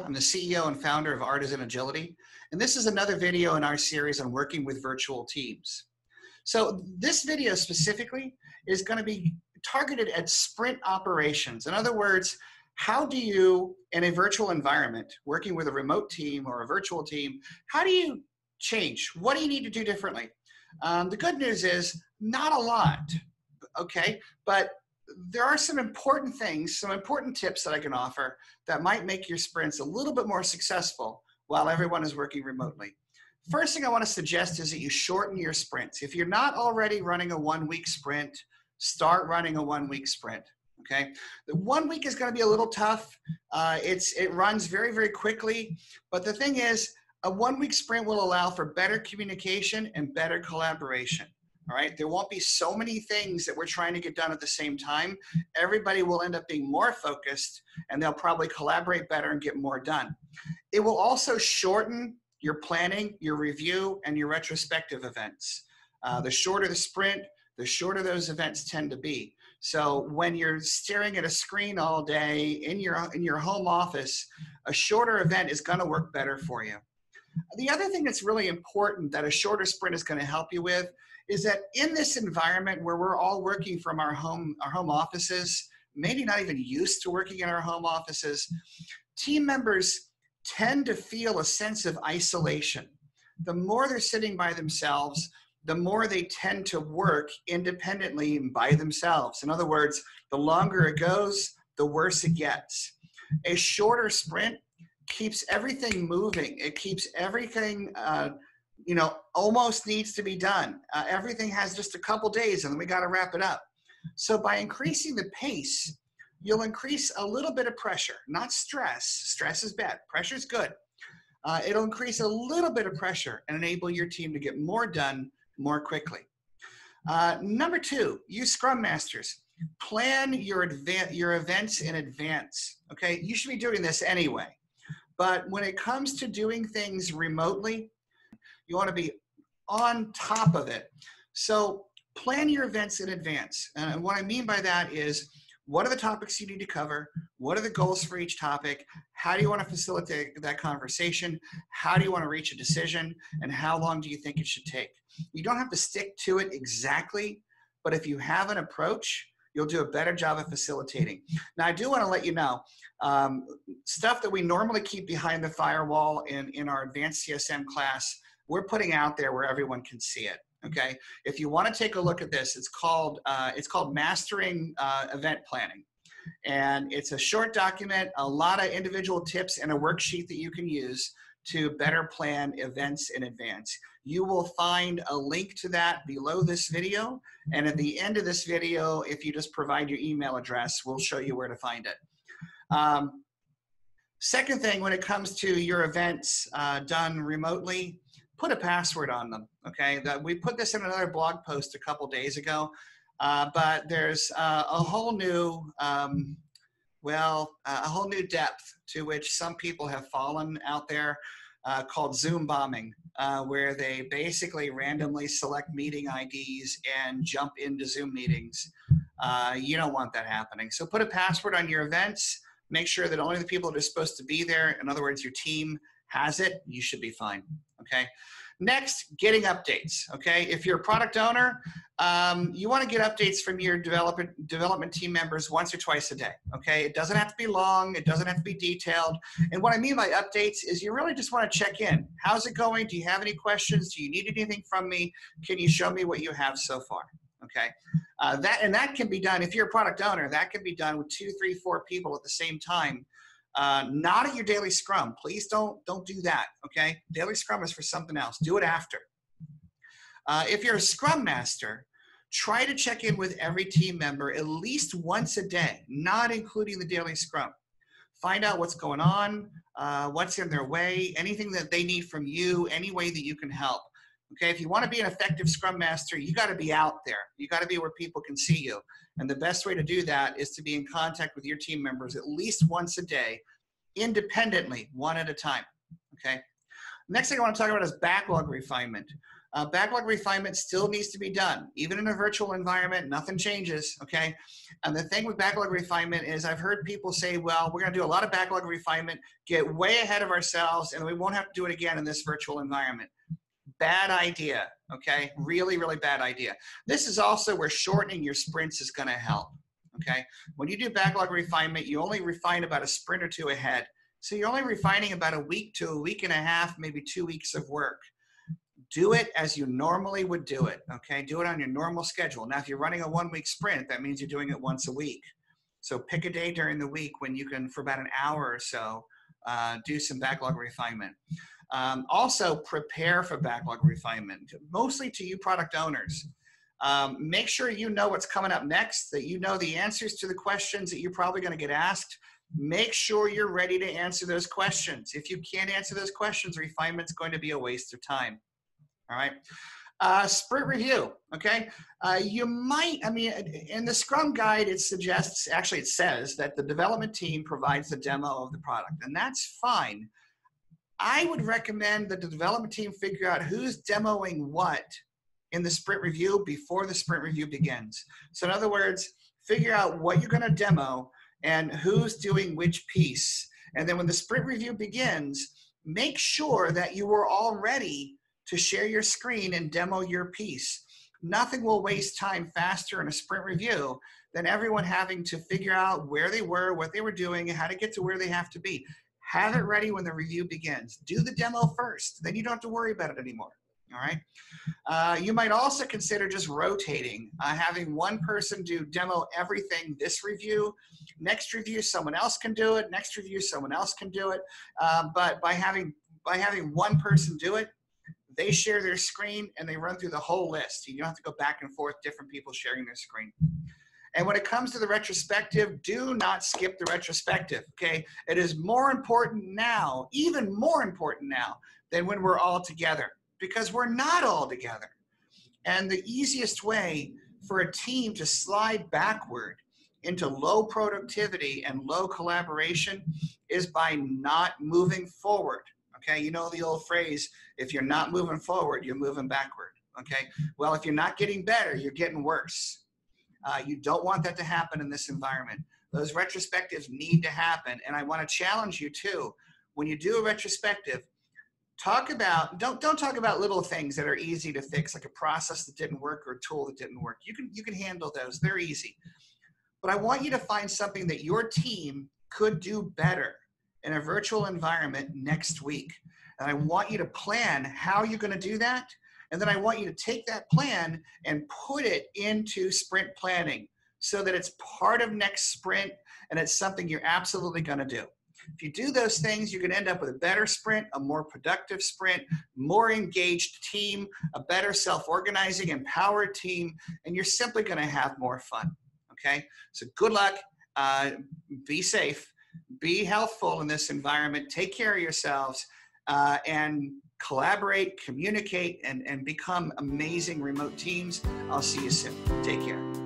I'm the CEO and founder of Artisan Agility. And this is another video in our series on working with virtual teams. So this video specifically is going to be targeted at sprint operations. In other words, how do you, in a virtual environment, working with a remote team or a virtual team, how do you change? What do you need to do differently? Um, the good news is not a lot, okay? But there are some important things, some important tips that I can offer that might make your sprints a little bit more successful while everyone is working remotely. First thing I want to suggest is that you shorten your sprints. If you're not already running a one week sprint, start running a one week sprint. Okay, the one week is going to be a little tough. Uh, it's it runs very very quickly, but the thing is, a one week sprint will allow for better communication and better collaboration. All right, there won't be so many things that we're trying to get done at the same time. Everybody will end up being more focused and they'll probably collaborate better and get more done. It will also shorten your planning, your review, and your retrospective events. Uh, the shorter the sprint, the shorter those events tend to be. So when you're staring at a screen all day in your in your home office, a shorter event is going to work better for you. The other thing that's really important that a shorter sprint is going to help you with is that in this environment where we're all working from our home our home offices, maybe not even used to working in our home offices, team members tend to feel a sense of isolation. The more they're sitting by themselves, the more they tend to work independently by themselves. In other words, the longer it goes, the worse it gets. A shorter sprint keeps everything moving. It keeps everything, uh, you know, almost needs to be done. Uh, everything has just a couple days and then we got to wrap it up. So by increasing the pace, you'll increase a little bit of pressure, not stress. Stress is bad, pressure is good. Uh, it'll increase a little bit of pressure and enable your team to get more done more quickly. Uh, number two, use Scrum Masters. Plan your, your events in advance. Okay, you should be doing this anyway. But when it comes to doing things remotely, you want to be on top of it. So plan your events in advance. And what I mean by that is what are the topics you need to cover? What are the goals for each topic? How do you want to facilitate that conversation? How do you want to reach a decision? And how long do you think it should take? You don't have to stick to it exactly, but if you have an approach, you'll do a better job of facilitating. Now, I do want to let you know um, stuff that we normally keep behind the firewall in, in our advanced CSM class, we're putting out there where everyone can see it. Okay, if you want to take a look at this, it's called uh, it's called Mastering uh, Event Planning, and it's a short document, a lot of individual tips, and a worksheet that you can use to better plan events in advance. You will find a link to that below this video, and at the end of this video, if you just provide your email address, we'll show you where to find it. Um, second thing, when it comes to your events uh, done remotely, put a password on them. Okay, that we put this in another blog post a couple days ago, uh, but there's uh, a whole new, um, well, uh, a whole new depth to which some people have fallen out there. Uh, called Zoom bombing, uh, where they basically randomly select meeting IDs and jump into Zoom meetings. Uh, you don't want that happening. So put a password on your events. Make sure that only the people that are supposed to be there, in other words, your team, has it, you should be fine. Okay. Next, getting updates. Okay, if you're a product owner, um, you want to get updates from your development development team members once or twice a day. Okay, it doesn't have to be long. It doesn't have to be detailed. And what I mean by updates is you really just want to check in. How's it going? Do you have any questions? Do you need anything from me? Can you show me what you have so far? Okay, uh, that and that can be done if you're a product owner. That can be done with two, three, four people at the same time uh, not at your daily scrum. Please don't don't do that. Okay, daily scrum is for something else. Do it after. Uh, if you're a scrum master, try to check in with every team member at least once a day, not including the daily scrum. Find out what's going on, uh, what's in their way, anything that they need from you, any way that you can help. Okay, if you want to be an effective scrum master, you got to be out there. You got to be where people can see you. And the best way to do that is to be in contact with your team members at least once a day, independently, one at a time. Okay. Next thing I want to talk about is backlog refinement. Uh, backlog refinement still needs to be done. Even in a virtual environment, nothing changes, okay? And the thing with backlog refinement is I've heard people say, well, we're gonna do a lot of backlog refinement, get way ahead of ourselves, and we won't have to do it again in this virtual environment. Bad idea, okay? Really, really bad idea. This is also where shortening your sprints is gonna help, okay? When you do backlog refinement, you only refine about a sprint or two ahead. So you're only refining about a week to a week and a half, maybe two weeks of work do it as you normally would do it. Okay, do it on your normal schedule. Now, if you're running a one week sprint, that means you're doing it once a week. So pick a day during the week when you can, for about an hour or so, uh, do some backlog refinement. Um, also, prepare for backlog refinement, mostly to you product owners. Um, make sure you know what's coming up next, that you know the answers to the questions that you're probably going to get asked. Make sure you're ready to answer those questions. If you can't answer those questions, refinement's going to be a waste of time. All right. Uh, sprint review. Okay. Uh, you might, I mean, in the Scrum guide, it suggests, actually, it says that the development team provides the demo of the product, and that's fine. I would recommend that the development team figure out who's demoing what in the sprint review before the sprint review begins. So, in other words, figure out what you're going to demo and who's doing which piece. And then when the sprint review begins, make sure that you are all ready to share your screen and demo your piece. Nothing will waste time faster in a sprint review than everyone having to figure out where they were, what they were doing, and how to get to where they have to be. Have it ready when the review begins. Do the demo first, then you don't have to worry about it anymore. All right. Uh, you might also consider just rotating, uh, having one person do demo everything this review. Next review, someone else can do it. Next review, someone else can do it. Uh, but by having by having one person do it, they share their screen and they run through the whole list. You don't have to go back and forth, different people sharing their screen. And when it comes to the retrospective, do not skip the retrospective, okay? It is more important now, even more important now, than when we're all together because we're not all together. And the easiest way for a team to slide backward into low productivity and low collaboration is by not moving forward. Okay, you know the old phrase if you're not moving forward, you're moving backward. Okay, well, if you're not getting better, you're getting worse. Uh, you don't want that to happen in this environment. Those retrospectives need to happen. And I want to challenge you too. When you do a retrospective, talk about don't don't talk about little things that are easy to fix, like a process that didn't work or a tool that didn't work. You can you can handle those. They're easy. But I want you to find something that your team could do better in a virtual environment next week. And I want you to plan how you're going to do that. And then I want you to take that plan and put it into sprint planning so that it's part of next sprint and it's something you're absolutely going to do. If you do those things, you're going to end up with a better sprint, a more productive sprint, more engaged team, a better self organizing, empowered team, and you're simply going to have more fun. Okay? So good luck. Uh, be safe be healthful in this environment, take care of yourselves, uh, and collaborate, communicate, and, and become amazing remote teams. I'll see you soon. Take care.